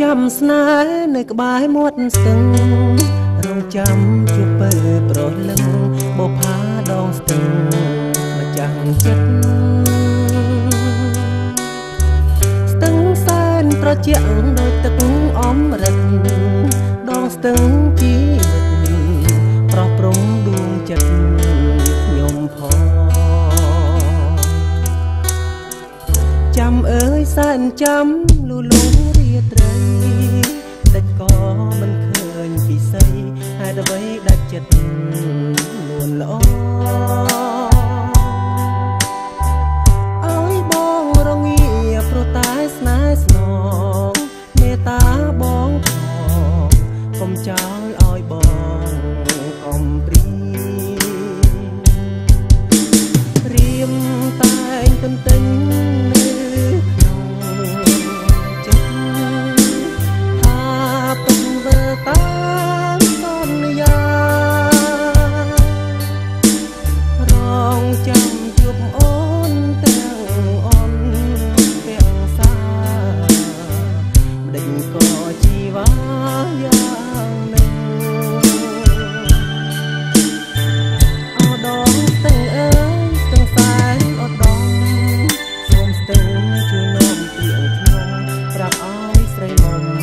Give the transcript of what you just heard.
ចាំស្នេហ៍នៅក្បែរមាត់ស្ទឹងរងចាំជួបពើប្រលឹងបផាដងស្ទឹងមកចាំចិត្តស្ទឹងសែនត្រជាក់ ចាំអើយសែនចាំលូលងរាត្រីតិចក៏មិនឃើញពិសីហេតុអ្វីដាច់ចិត្តលួនល្អឲ្យបងរងាព្រោះតែស្នេហ៍ស្នងមេត្តាបងផងកុំចោលឲ្យបងអំព្រីរៀមតែងទន្ទិញ play one.